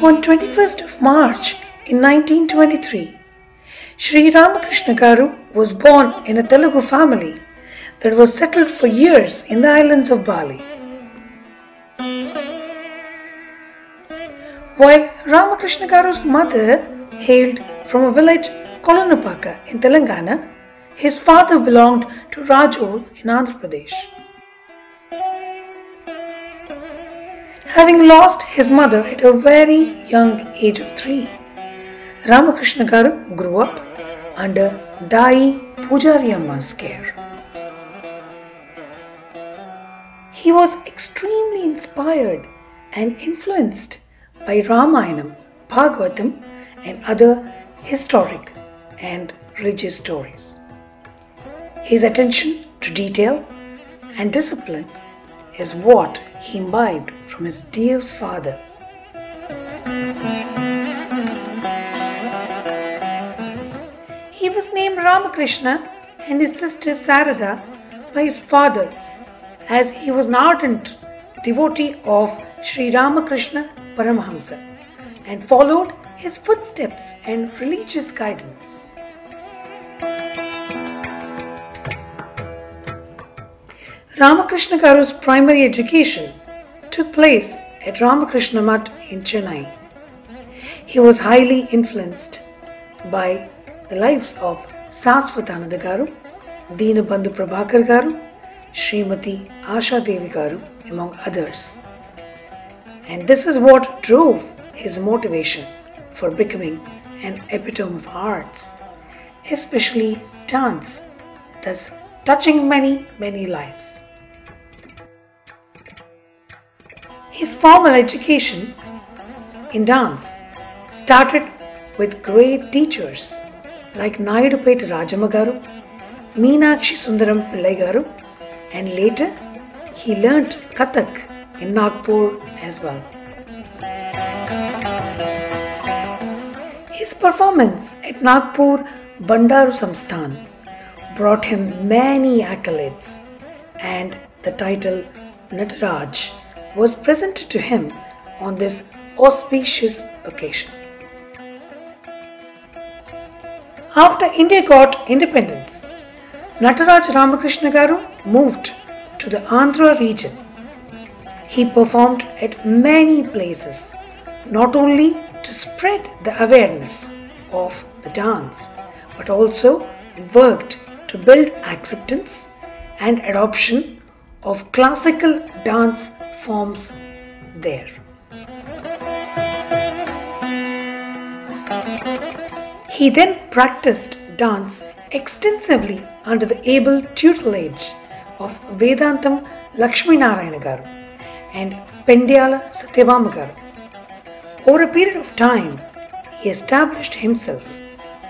On 21st of March in 1923, Sri Ramakrishna Garu was born in a Telugu family that was settled for years in the islands of Bali. While Ramakrishna Garu's mother hailed from a village Kolanupaka in Telangana, his father belonged to Rajol in Andhra Pradesh. Having lost his mother at a very young age of three, Ramakrishna Garu grew up under Dai Pujari Amma's care. He was extremely inspired and influenced by Ramayanam, Bhagavatam, and other historic and religious stories. His attention to detail and discipline is what he imbibed from his dear father. He was named Ramakrishna and his sister Sarada by his father as he was an ardent devotee of Sri Ramakrishna Paramahamsa and followed his footsteps and religious guidance. Ramakrishna Garu's primary education took place at Ramakrishna Mutt in Chennai. He was highly influenced by the lives of Saswatananda Garu, Deenabandhu Prabhakar Garu, Srimati Asha Devi Garu, among others. And this is what drove his motivation for becoming an epitome of arts, especially dance, thus touching many, many lives. His formal education in dance started with great teachers like Nayadupet Rajamagaru, Meenakshi Sundaram Pillai Garu, and later he learnt Kathak in Nagpur as well. His performance at Nagpur Bandaru Samsthan brought him many accolades, and the title Nataraj was presented to him on this auspicious occasion. After India got independence, Nataraj Ramakrishna Garu moved to the Andhra region. He performed at many places, not only to spread the awareness of the dance, but also worked to build acceptance and adoption of classical dance forms there. He then practiced dance extensively under the able tutelage of Vedantam Lakshmi Narayana Garu and Pendyala Satyabama Garu. Over a period of time, he established himself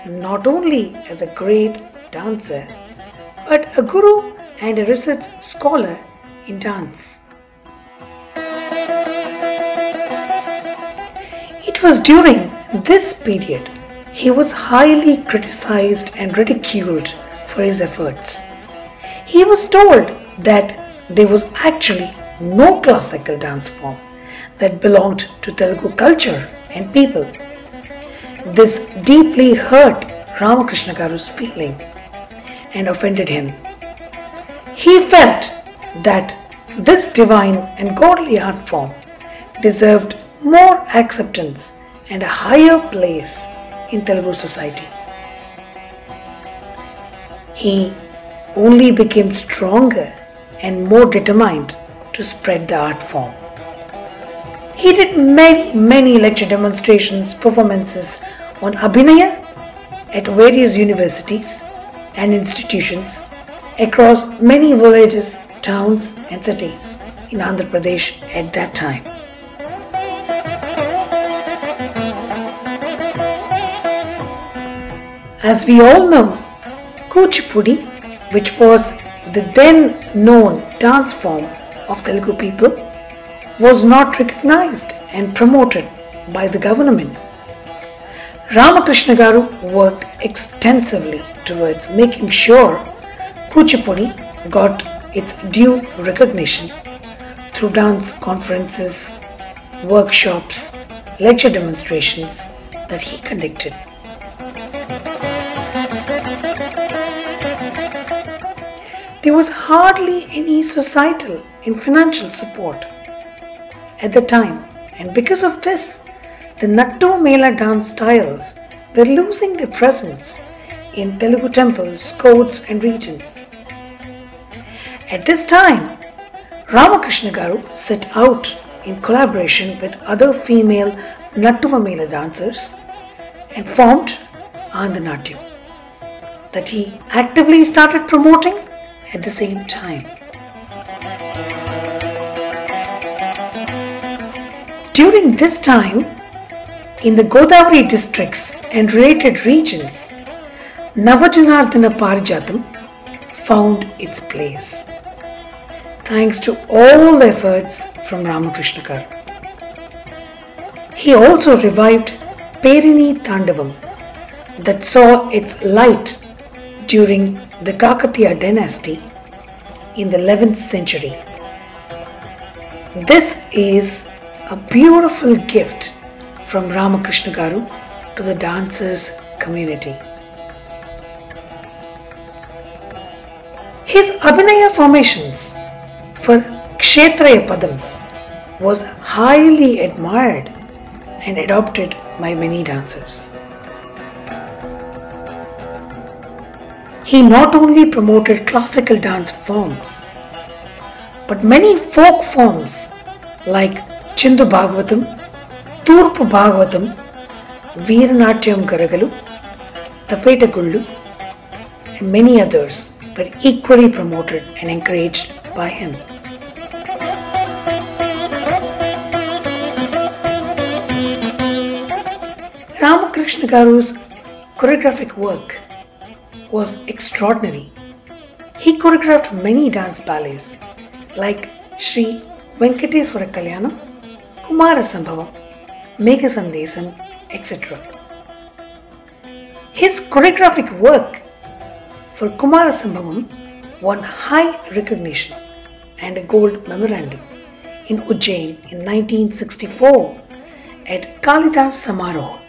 not only as a great dancer but a guru and a research scholar in dance. It was during this period he was highly criticized and ridiculed for his efforts. He was told that there was actually no classical dance form that belonged to Telugu culture and people. This deeply hurt Ramakrishna Garu's feeling and offended him. He felt that this divine and godly art form deserved more acceptance and a higher place in Telugu society. He only became stronger and more determined to spread the art form. He did many, many lecture demonstrations, performances on Abhinaya at various universities and institutions across many villages, towns, and cities in Andhra Pradesh at that time. As we all know, Kuchipudi, which was the then known dance form of Telugu people, was not recognized and promoted by the government. Ramakrishna Garu worked extensively towards making sure Kuchipudi got its due recognition through dance conferences, workshops, lecture demonstrations that he conducted. There was hardly any societal and financial support at the time, and because of this, the Nattu Mela dance styles were losing their presence in Telugu temples, courts, and regions. At this time, Ramakrishna Garu set out in collaboration with other female Nattuva Mela dancers and formed Andhra Natyam that he actively started promoting at the same time. During this time, in the Godavari districts and related regions, Navajanardana Parijatam found its place. Thanks to all efforts from Ramakrishna Garu. He also revived Perini Tandavam that saw its light during the Kakatiya dynasty in the 11th century. This is a beautiful gift from Ramakrishna Garu to the dancers community. His Abhinaya formations for Kshetrayya Padams was highly admired and adopted by many dancers. He not only promoted classical dance forms, but many folk forms like Chindu Bhagavatam, Turpu Bhagavatam, Veeranatyam Tapeta Gullu, and many others were equally promoted and encouraged by him. Ramakrishna Garu's choreographic work was extraordinary. He choreographed many dance ballets like Sri Venkateswara Kalyanam, Kumara Sambhavam, Megha Sandesam, etc. His choreographic work for Kumara Sambhavam won high recognition and a gold memorandum in Ujjain in 1964 at Kalidas Samaroh.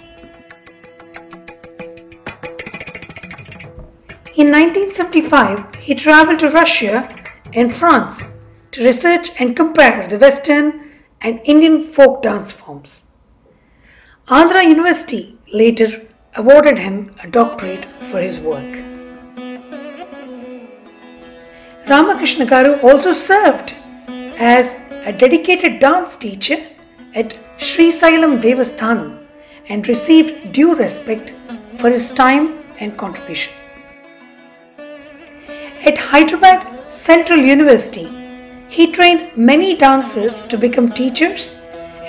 In 1975, he traveled to Russia and France to research and compare the Western and Indian folk dance forms. Andhra University later awarded him a doctorate for his work. Ramakrishna Garu also served as a dedicated dance teacher at Sri Sailam Devasthanam and received due respect for his time and contribution. At Hyderabad Central University, he trained many dancers to become teachers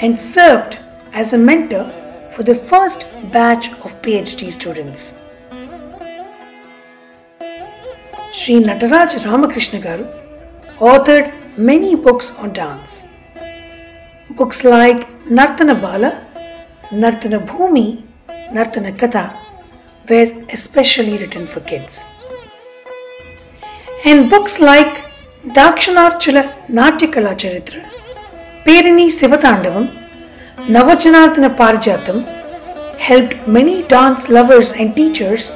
and served as a mentor for the first batch of PhD students. Sri Nataraj Ramakrishna Garu authored many books on dance. Books like Nartana Bala, Nartana Bhumi, Nartana Katha were especially written for kids. And books like Dakshinarchala Natyakala Charitra, Perini Sivatandavam, Navajanardana Parijatam helped many dance lovers and teachers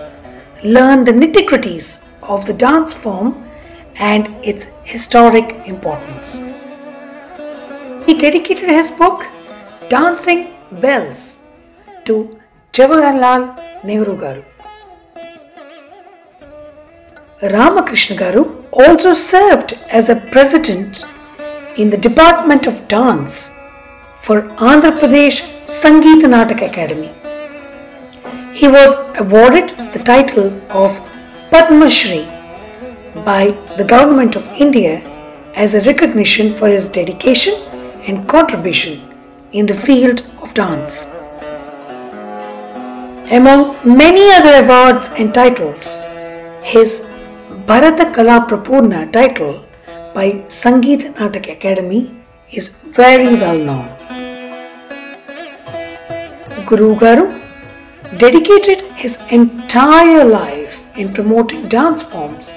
learn the nitty gritties of the dance form and its historic importance. He dedicated his book Dancing Bells to Jawaharlal Nehru Garu. Ramakrishna Garu also served as a president in the Department of Dance for Andhra Pradesh Sangeeta Natak Academy. He was awarded the title of Padma Shri by the Government of India as a recognition for his dedication and contribution in the field of dance. Among many other awards and titles, his Bharata Kala Prapurna title by Sangeet Natak Academy is very well known. Guru Garu dedicated his entire life in promoting dance forms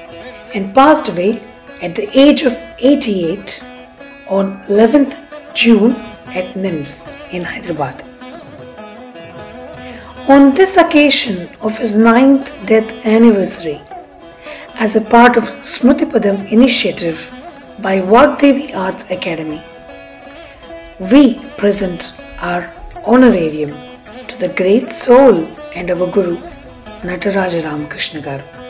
and passed away at the age of 88 on 11th June at NIMS in Hyderabad. On this occasion of his ninth death anniversary, as a part of Smruthi Patham initiative by Vagdevi Arts Academy, we present our honorarium to the great soul and our Guru, Nataraja Ramakrishna Garu.